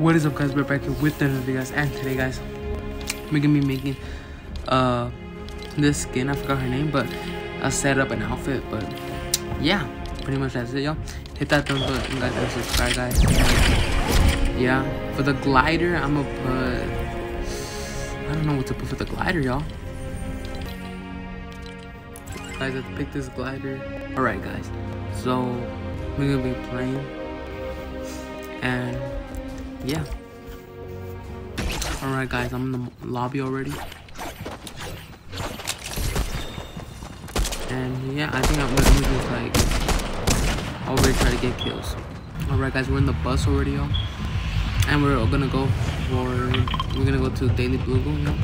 What is up guys, we're back here with another video guys, and today guys, we're gonna be making uh this skin, I forgot her name, but a setup an outfit, but yeah, pretty much that's it y'all. Hit that thumbs up guys and subscribe guys. Yeah, for the glider, I'm gonna put, I don't know what to put for the glider y'all. Guys, let's pick this glider. Alright guys, so we're gonna be playing and yeah. Alright guys, I'm in the lobby already. And yeah, I think I'm gonna just like already try to get kills. Alright guys, we're in the bus already, y'all. And we're gonna go for we're gonna go to Daily you know?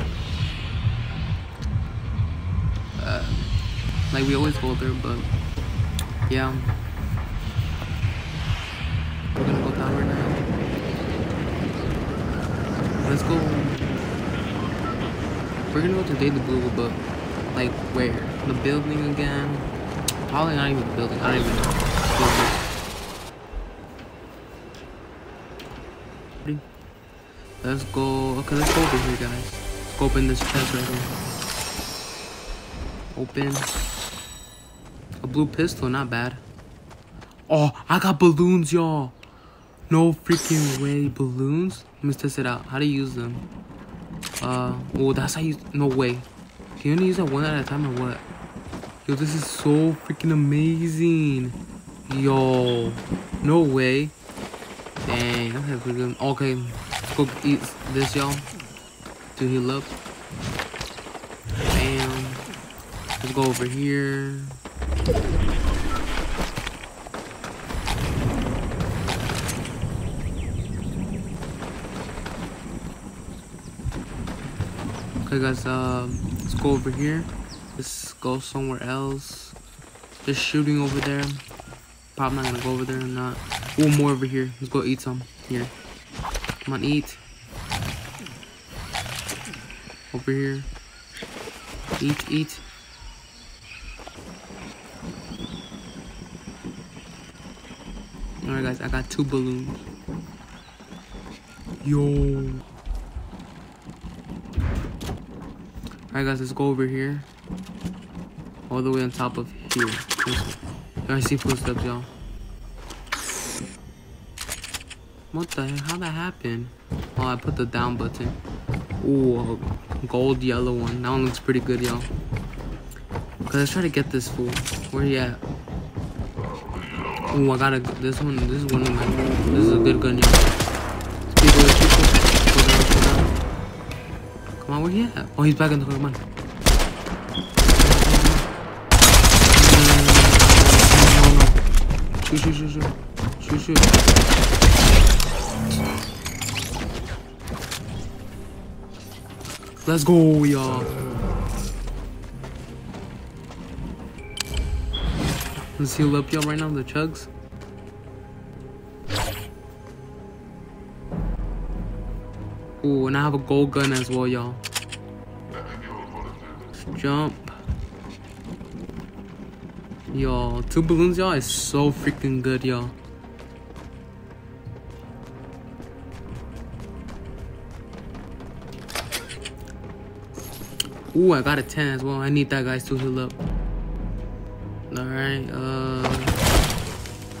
Uh, like we always go there, but yeah. We're gonna go down right now. Let's go. We're gonna go to Daily Bugle, but like where? The building again? Probably not even the building. I don't even know. Let's go. Okay, let's go over here, guys. Let's go open this chest right here. Open. A blue pistol, not bad. Oh, I got balloons, y'all. No freaking way, balloons. Let me test it out. How to use them? Uh, oh, that's how you. No way. Can you only use that one at a time or what? Yo, this is so freaking amazing. Yo, no way. Dang, that's pretty good. Okay, let's go eat this, y'all. To heal up. Bam. Let's go over here. Okay guys, uh, let's go over here. Let's go somewhere else. Just shooting over there. Probably not gonna go over there or not. Oh, more over here. Let's go eat some. Here. Come on, eat. Over here. Eat, eat. Alright guys, I got two balloons. Yo. Alright guys, let's go over here. All the way on top of here. I see footsteps, y'all. What the heck? How'd that happen? Oh, I put the down button. Ooh, gold yellow one. That one looks pretty good, y'all. Cause let's try to get this fool. Where he at? Ooh, I got a this one. This is one of my. This is a good gun, y'all. Come on, where he at? Oh, he's back in the. Come on. Shoot, shoot, shoot, shoot. Shoot, shoot. Let's go, y'all. Let's heal up y'all right now, the chugs. Ooh, and I have a gold gun as well, y'all. Jump. Y'all, two balloons, y'all, is so freaking good, y'all. Ooh, I got a 10 as well. I need that, guys, to heal up. Alright, uh...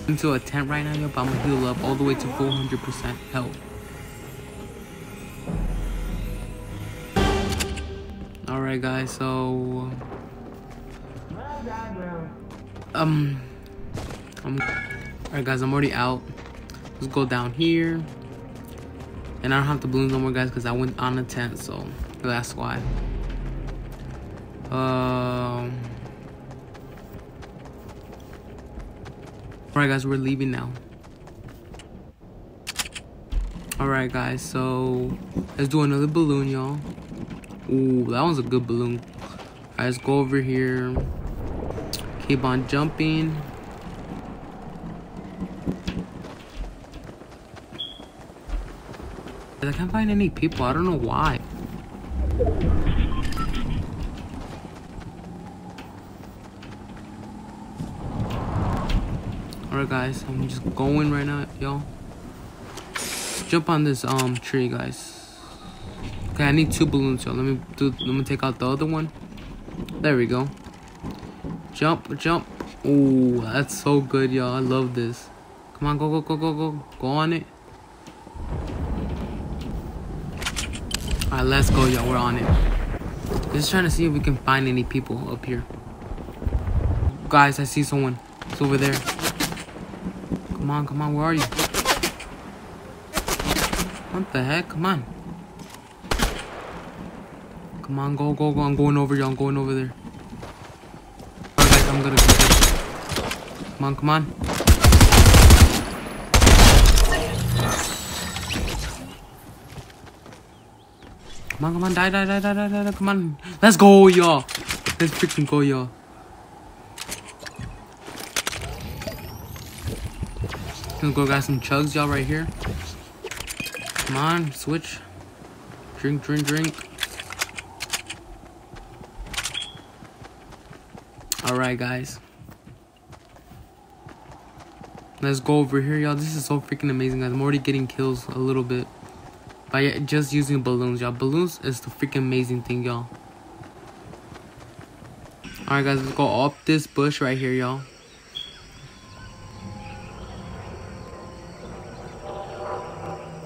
Into a 10 right now, yo, but I'm gonna heal up all the way to 400% health. Alright, guys, so... Um... I'm... Alright, guys, I'm already out. Let's go down here. And I don't have the balloons no more, guys, because I went on a tent, so that's why. Um. Alright, guys, we're leaving now. Alright, guys, so let's do another balloon, y'all. Ooh, that one's a good balloon. I let's go over here. Keep on jumping. I can't find any people. I don't know why. Alright guys, I'm just going right now, y'all. jump on this um tree, guys. Okay, I need two balloons, y'all. Let me do. Let me take out the other one. There we go. Jump, jump. Oh, that's so good, y'all. I love this. Come on, go, go, go, go, go. Go on it. Alright, let's go, y'all. We're on it. Just trying to see if we can find any people up here. Guys, I see someone. It's over there. Come on, come on. Where are you? What the heck? Come on. Come on, go, go, go. I'm going over, y'all. I'm going over there. Alright, I'm gonna go. Come on, come on. Come on, come on, die, die, die, die, die, die, die. come on. Let's go, y'all. Let's freaking go, y'all. Gonna go grab some chugs, y'all, right here. Come on, switch. Drink, drink, drink. Alright, guys. Let's go over here, y'all. This is so freaking amazing, guys. I'm already getting kills a little bit by just using balloons, y'all. Balloons is the freaking amazing thing, y'all. Alright, guys. Let's go up this bush right here, y'all.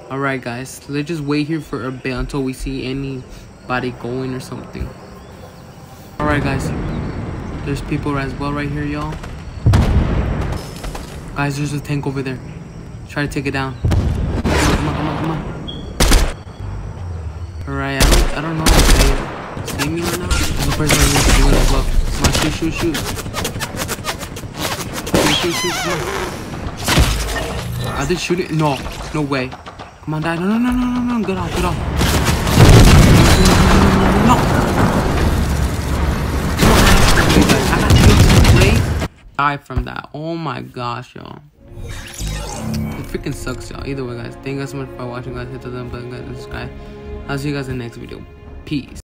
Alright, guys. Let's just wait here for a bit until we see anybody going or something. Alright, guys. There's people as well right here, y'all. Guys, there's a tank over there. Try to take it down. Come on, come on, come on, Alright, I don't, I don't know if they see me right now. There's a person right to me as well. Come on, shoot, shoot, shoot. Shoot, shoot, shoot, come on. Are they shooting? No, no way. Come on, die. No, no, no, no, no, no. Get off, get off. No. From that. Oh my gosh, y'all. It freaking sucks, y'all. Either way, guys. Thank you guys so much for watching, guys. Hit the button, guys, and subscribe. I'll see you guys in the next video. Peace.